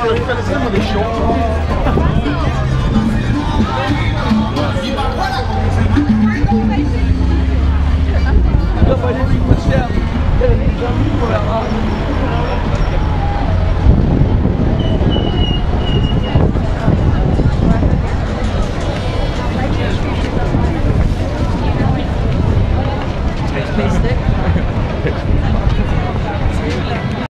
Well, if it's him with his short Look,